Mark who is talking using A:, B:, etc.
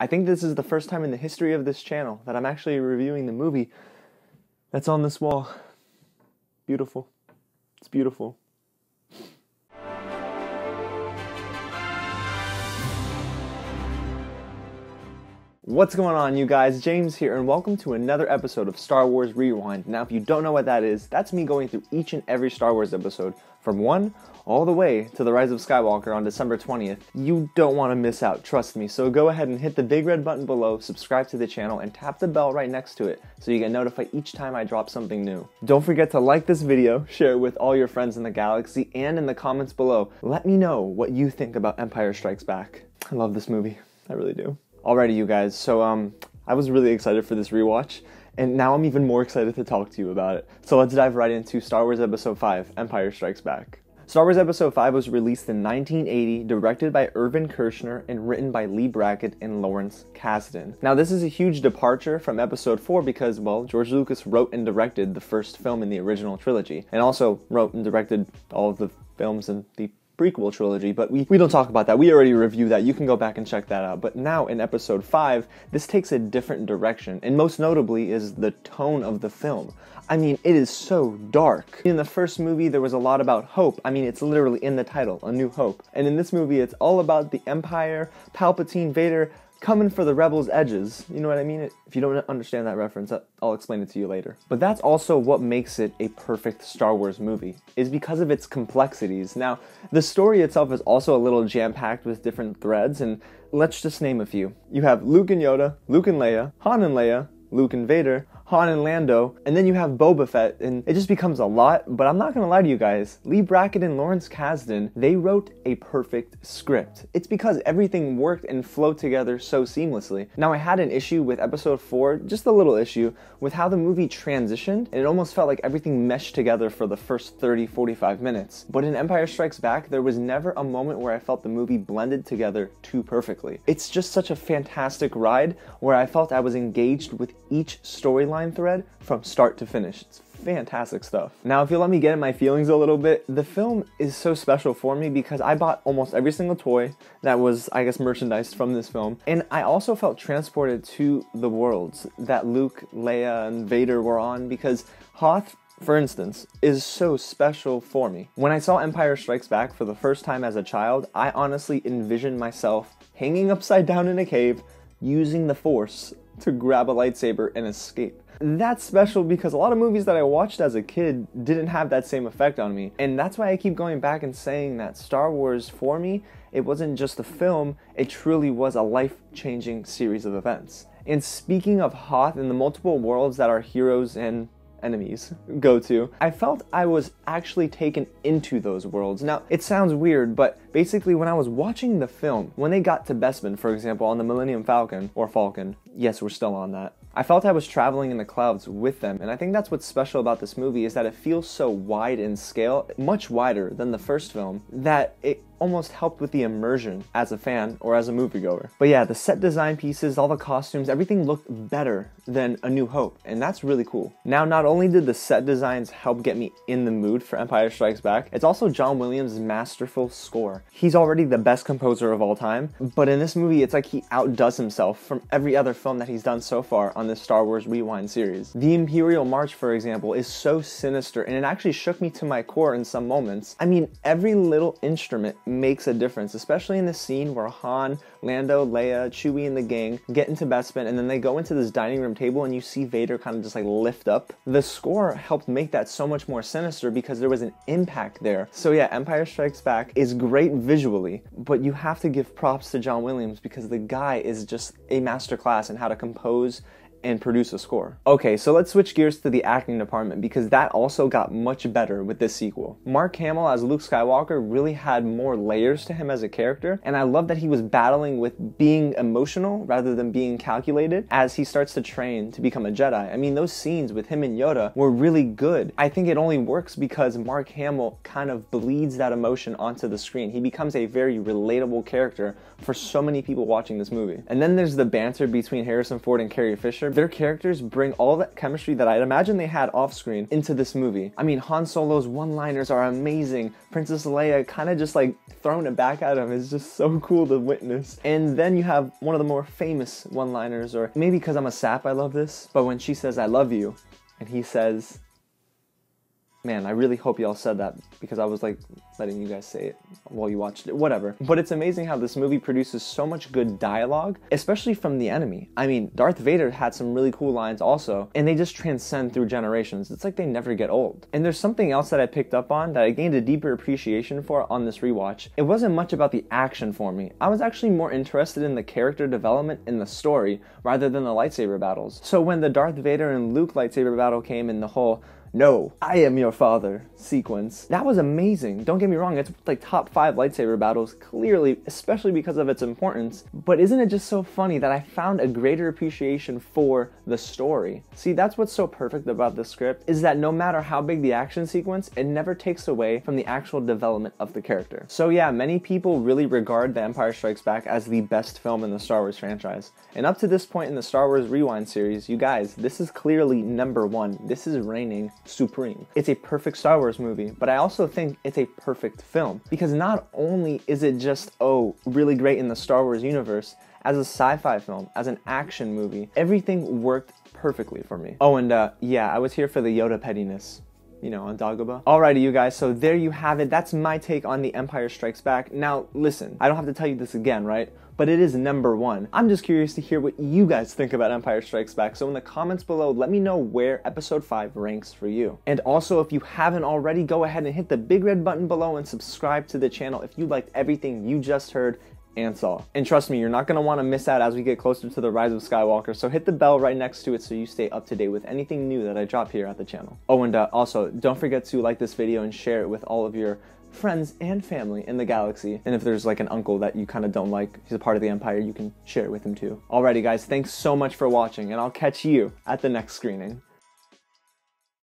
A: I think this is the first time in the history of this channel that I'm actually reviewing the movie that's on this wall. Beautiful. It's beautiful. What's going on, you guys? James here, and welcome to another episode of Star Wars Rewind. Now, if you don't know what that is, that's me going through each and every Star Wars episode from one all the way to The Rise of Skywalker on December 20th. You don't want to miss out, trust me. So go ahead and hit the big red button below, subscribe to the channel, and tap the bell right next to it so you get notified each time I drop something new. Don't forget to like this video, share it with all your friends in the galaxy, and in the comments below, let me know what you think about Empire Strikes Back. I love this movie. I really do. Alrighty, you guys. So, um, I was really excited for this rewatch, and now I'm even more excited to talk to you about it. So let's dive right into Star Wars Episode 5 Empire Strikes Back. Star Wars Episode 5 was released in 1980, directed by Irvin Kershner, and written by Leigh Brackett and Lawrence Kasdan. Now, this is a huge departure from Episode 4 because, well, George Lucas wrote and directed the first film in the original trilogy, and also wrote and directed all of the films in the prequel trilogy, but we, we don't talk about that. We already reviewed that. You can go back and check that out. But now in episode 5, this takes a different direction, and most notably is the tone of the film. I mean, it is so dark. In the first movie, there was a lot about hope. I mean, it's literally in the title, A New Hope. And in this movie, it's all about the Empire, Palpatine, Vader, coming for the rebels' edges. You know what I mean? If you don't understand that reference, I'll explain it to you later. But that's also what makes it a perfect Star Wars movie, is because of its complexities. Now, the story itself is also a little jam-packed with different threads, and let's just name a few. You have Luke and Yoda, Luke and Leia, Han and Leia, Luke and Vader, Han and Lando, and then you have Boba Fett, and it just becomes a lot. But I'm not gonna lie to you guys, Leigh Brackett and Lawrence Kasdan, they wrote a perfect script. It's because everything worked and flowed together so seamlessly. Now, I had an issue with episode 4, just a little issue, with how the movie transitioned, and it almost felt like everything meshed together for the first 30 45 minutes. But in Empire Strikes Back, there was never a moment where I felt the movie blended together too perfectly. It's just such a fantastic ride where I felt I was engaged with each storyline thread from start to finish. It's fantastic stuff. Now, if you let me get in my feelings a little bit, the film is so special for me because I bought almost every single toy that was, I guess, merchandised from this film. And I also felt transported to the worlds that Luke, Leia, and Vader were on because Hoth for instance, is so special for me. When I saw Empire Strikes Back for the first time as a child, I honestly envisioned myself hanging upside down in a cave using the Force to grab a lightsaber and escape that's special because a lot of movies that I watched as a kid didn't have that same effect on me. And that's why I keep going back and saying that Star Wars, for me, it wasn't just a film, it truly was a life changing series of events. And speaking of Hoth and the multiple worlds that our heroes and enemies go to, I felt I was actually taken into those worlds. Now, it sounds weird, but basically, when I was watching the film, when they got to Bespin, for example, on the Millennium Falcon, or Falcon, yes, we're still on that, I felt I was traveling in the clouds with them, and I think that's what's special about this movie is that it feels so wide in scale, much wider than the first film, that it almost helped with the immersion as a fan or as a moviegoer. But yeah, the set design pieces, all the costumes, everything looked better than A New Hope, and that's really cool. Now, not only did the set designs help get me in the mood for Empire Strikes Back, it's also John Williams' masterful score. He's already the best composer of all time, but in this movie, it's like he outdoes himself from every other film that he's done so far on this Star Wars Rewind series. The Imperial March, for example, is so sinister, and it actually shook me to my core in some moments. I mean, every little instrument makes a difference, especially in the scene where Han, Lando, Leia, Chewie, and the gang get into Bespin and then they go into this dining room table and you see Vader kind of just like lift up. The score helped make that so much more sinister because there was an impact there. So yeah, Empire Strikes Back is great visually, but you have to give props to John Williams because the guy is just a masterclass in how to compose and produce a score. Okay, so let's switch gears to the acting department because that also got much better with this sequel. Mark Hamill as Luke Skywalker really had more layers to him as a character, and I love that he was battling with being emotional rather than being calculated as he starts to train to become a Jedi. I mean, those scenes with him and Yoda were really good. I think it only works because Mark Hamill kind of bleeds that emotion onto the screen. He becomes a very relatable character for so many people watching this movie. And then there's the banter between Harrison Ford and Carrie Fisher Their characters bring all that chemistry that I'd imagine they had off screen into this movie. I mean, Han Solo's one liners are amazing. Princess Leia kind of just like throwing it back at him is just so cool to witness. And then you have one of the more famous one liners, or maybe because I'm a sap, I love this, but when she says, I love you, and he says, Man, I really hope y'all said that because I was like letting you guys say it while you watched it, whatever. But it's amazing how this movie produces so much good dialogue, especially from the enemy. I mean, Darth Vader had some really cool lines also, and they just transcend through generations. It's like they never get old. And there's something else that I picked up on that I gained a deeper appreciation for on this rewatch. It wasn't much about the action for me. I was actually more interested in the character development in the story rather than the lightsaber battles. So when the Darth Vader and Luke lightsaber battle came in the whole no, I am your father sequence. That was amazing. Don't get me wrong, it's like top five lightsaber battles, clearly, especially because of its importance. But isn't it just so funny that I found a greater appreciation for the story? See, that's what's so perfect about the script, is that no matter how big the action sequence, it never takes away from the actual development of the character. So yeah, many people really regard The Empire Strikes Back as the best film in the Star Wars franchise. And up to this point in the Star Wars Rewind series, you guys, this is clearly number one. This is reigning supreme. It's a perfect Star Wars movie, but I also think it's a perfect film because not only is it just, oh, really great in the Star Wars universe, as a sci fi film, as an action movie, everything worked perfectly for me. Oh, and uh, yeah, I was here for the Yoda pettiness you know, on Dagobah. Alrighty, you guys, so there you have it. That's my take on The Empire Strikes Back. Now, listen, I don't have to tell you this again, right? but it is number one. I'm just curious to hear what you guys think about Empire Strikes Back, so in the comments below, let me know where episode 5 ranks for you. And also, if you haven't already, go ahead and hit the big red button below and subscribe to the channel if you liked everything you just heard and saw. And trust me, you're not going to want to miss out as we get closer to the Rise of Skywalker, so hit the bell right next to it so you stay up to date with anything new that I drop here at the channel. Oh, and uh, also, don't forget to like this video and share it with all of your friends and family in the galaxy. And if there's like an uncle that you kind of don't like, he's a part of the Empire, you can share it with him too. Alrighty guys, thanks so much for watching and I'll catch you at the next screening.